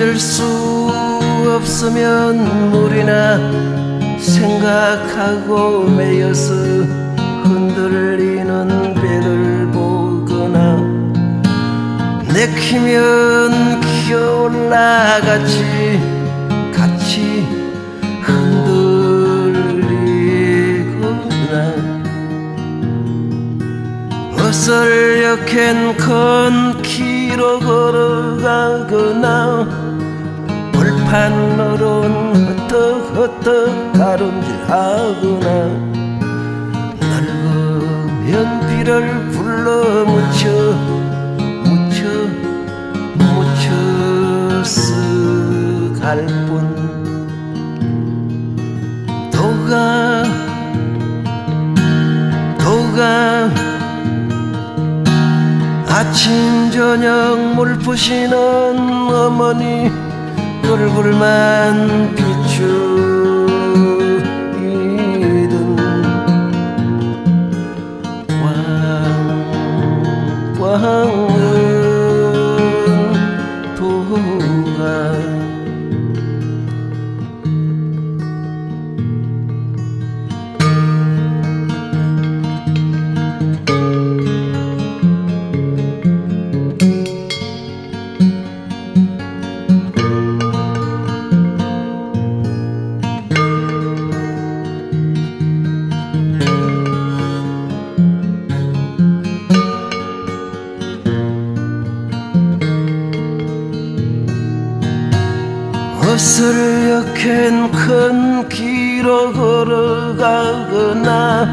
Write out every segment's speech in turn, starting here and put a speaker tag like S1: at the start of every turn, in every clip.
S1: 어쩔 수 없으면 물이나 생각하고 매여서 흔들리는 배를 보거나 내키면 기어올라 같이 같이 흔들리거나 어설력한 건키로 걸어가거나 판으론 헛떡 헛떡 가름질하거나. 낡으면 비를 불러 묻혀 묻혀 묻혀서 갈뿐. 도가 도가 아침 저녁 물 푸시는 어머니 얼굴만 비추이던 광광 가거나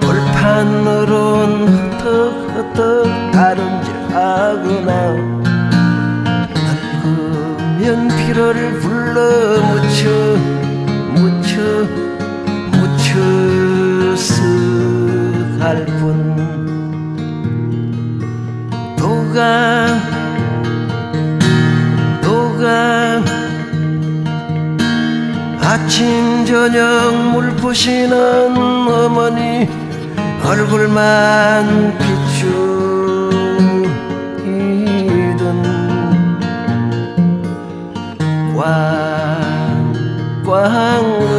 S1: 벌판으론 헛떡헛떡 다름질하거나. 늙으면 피로를 불러 묻혀 묻혀 묻혀서 갈뿐. 도가 도가 아침 저녁 물 부시는 어머니 얼굴만 비추이던 꽝꽝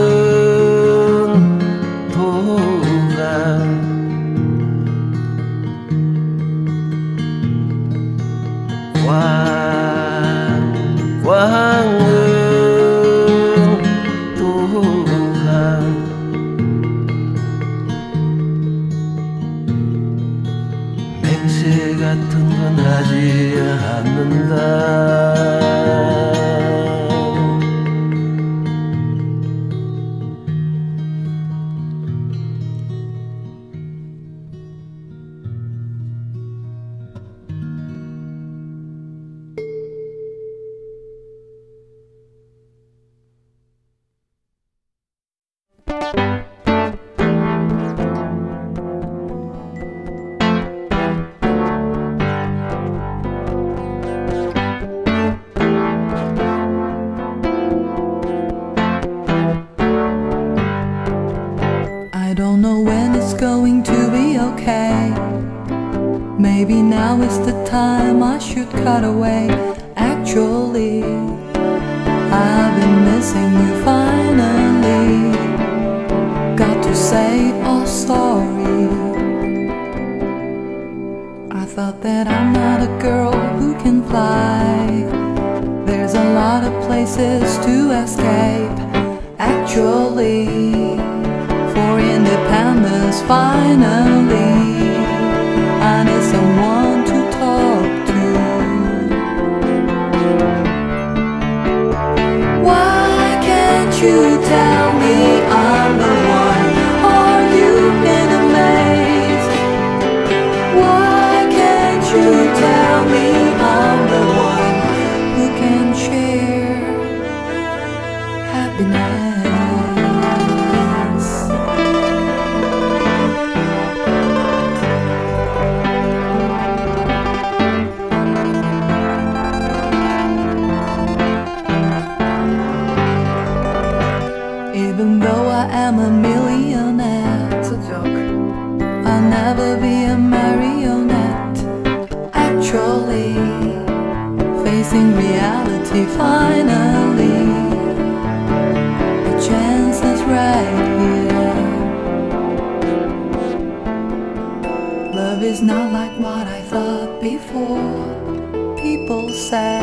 S2: People say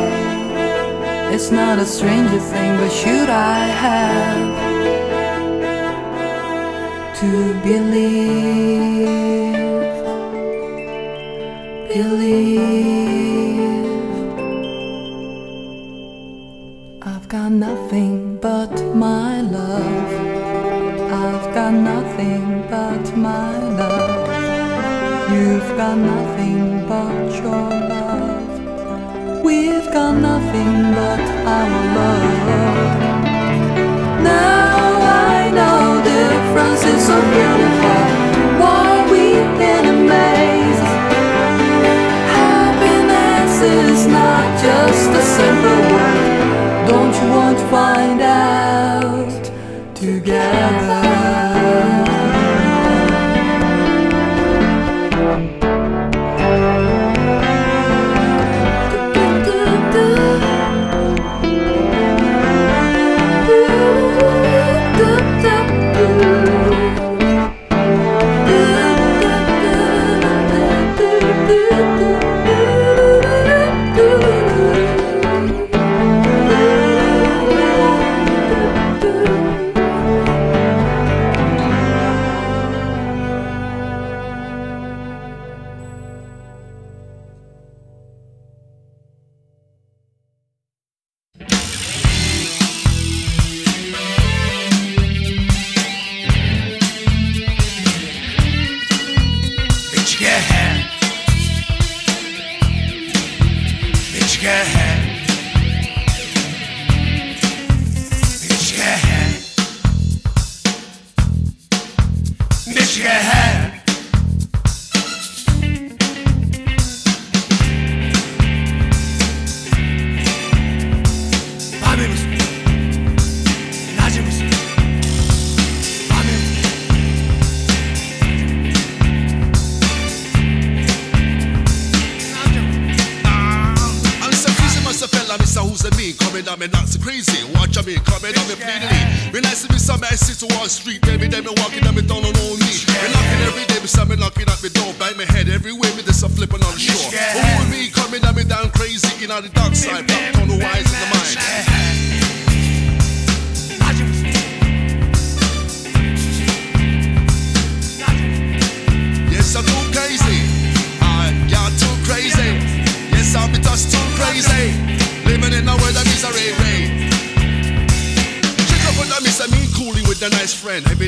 S2: it's not a stranger thing, but should I have to believe? Believe I've got nothing but my love. I've got nothing but my love. You've got nothing our love. Now I know the difference is so beautiful.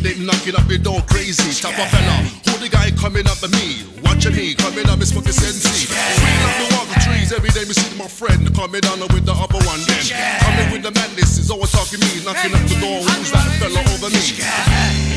S3: me, they knocking up, the door, crazy. Stop of fella, who the guy coming up at me? Watching me, coming up, it's fucking sensei. Reading up the other trees, every day we see my friend coming down with the other one. Then coming with the madness, is always talking me, knocking up the door. Who's that fella over me?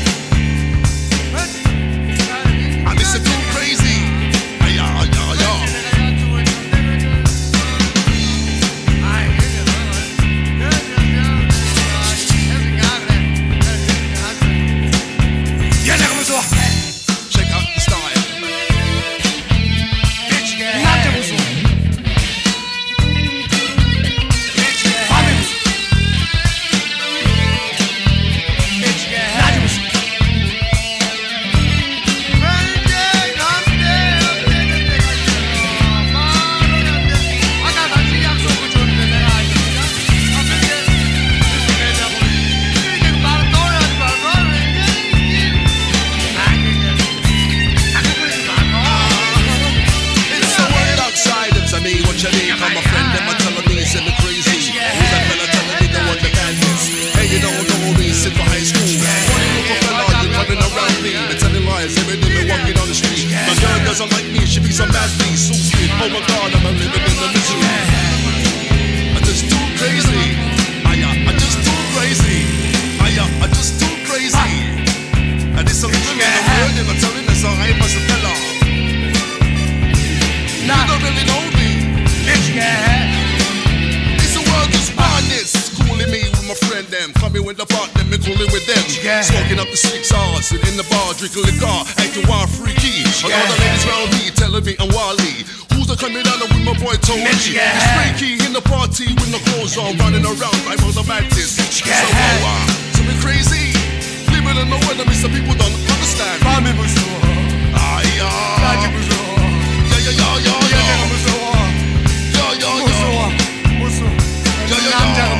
S3: Oh my God, I'm a living in the misery. I'm just too crazy. Ah, I am I'm just too crazy. Ah, I am I'm just too crazy. And it's a living in a world and I'm telling us oh, all I'm a fella. You don't really know me. It's a world of madness. Cooling me with my friend them. Coming with the part them and cooling with them. Smoking up the six hours, sitting in the bar, drinking liquor. boy
S4: told
S3: me. Freaky in the party when the clothes on, running around like all the madness. So wild, to be crazy. Living in the world that people don't understand.
S4: Rhyming
S3: was
S4: so hard. Ah,
S3: yeah.
S4: Rhyming was so.
S3: Yeah, yeah, yeah, yeah, yeah. Yeah, yeah, yeah. Yeah, yeah, yeah.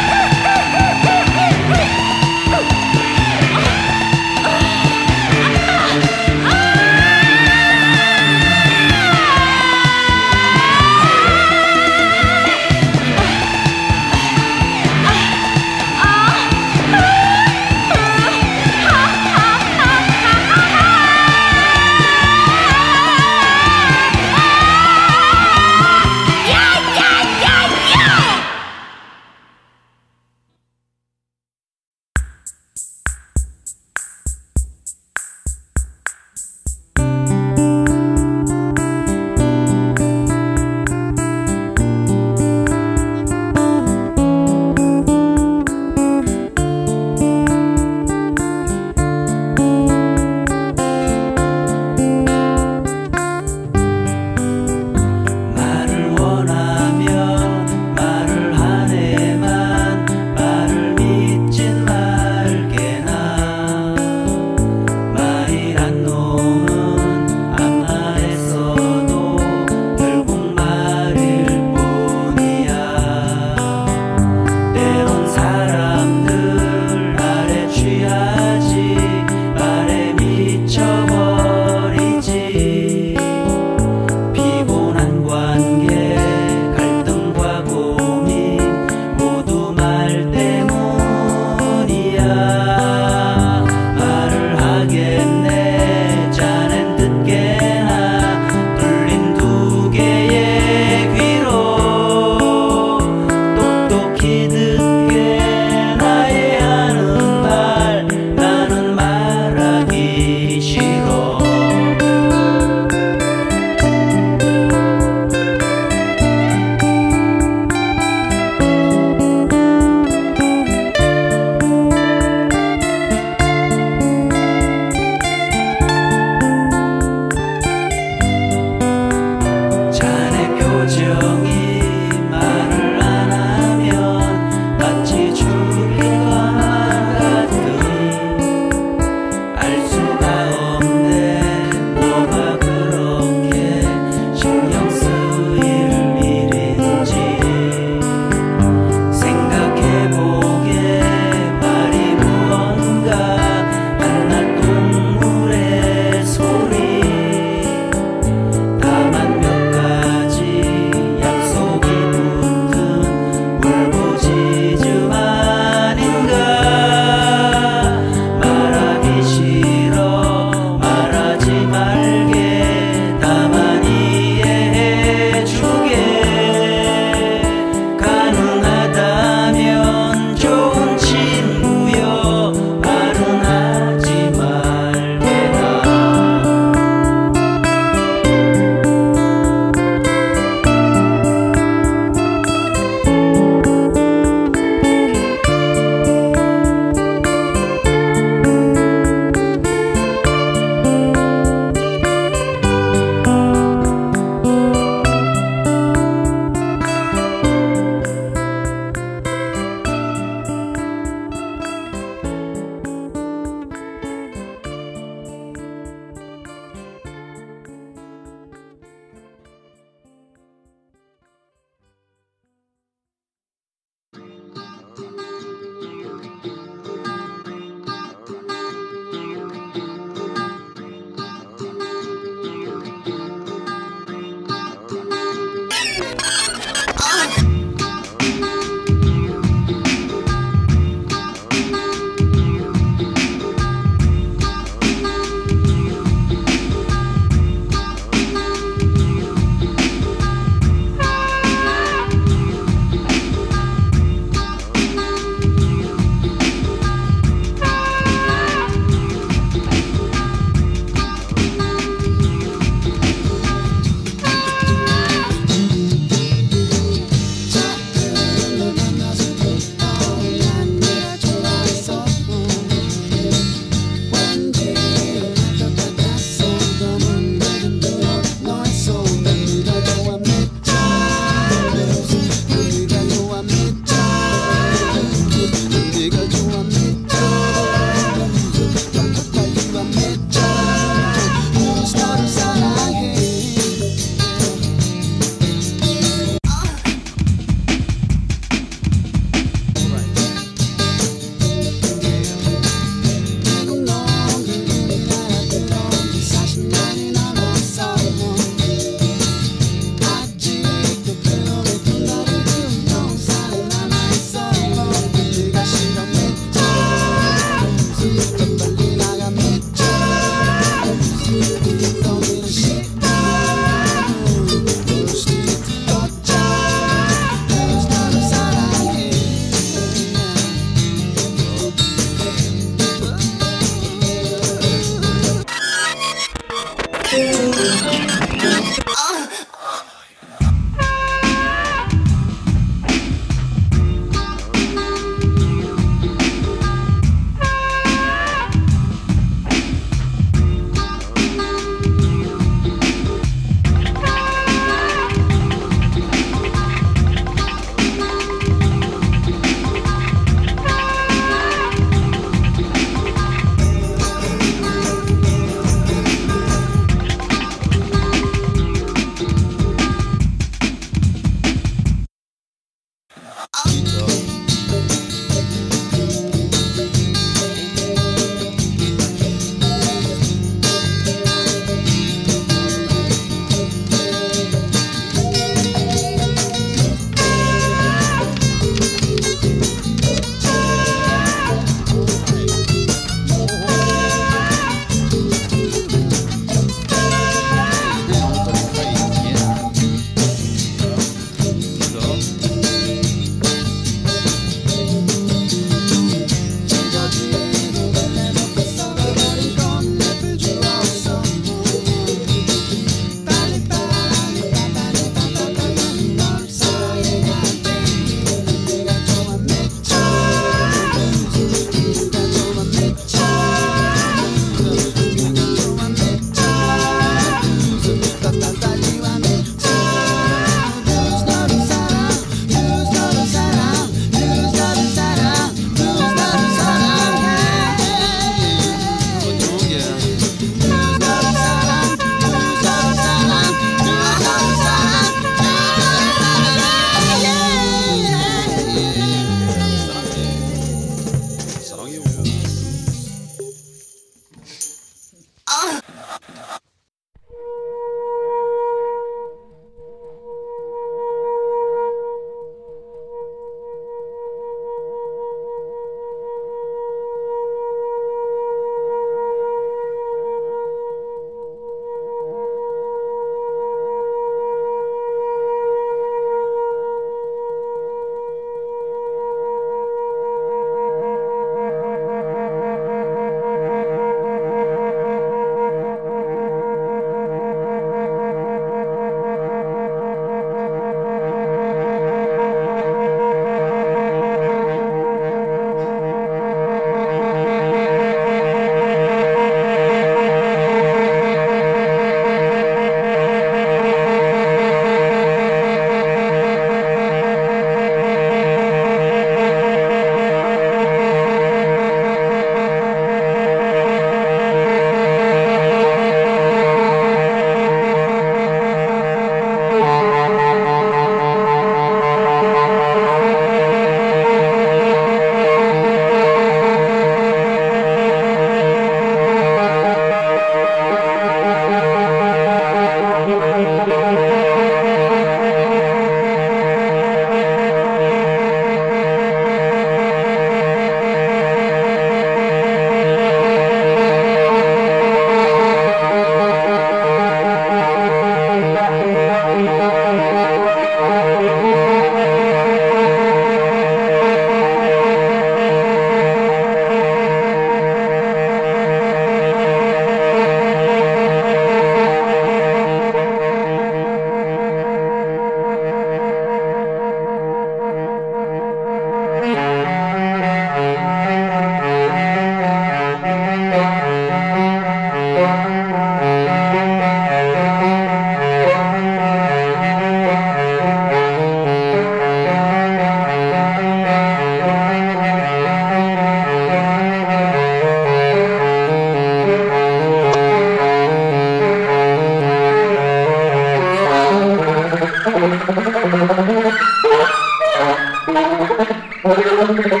S5: Thank
S6: you.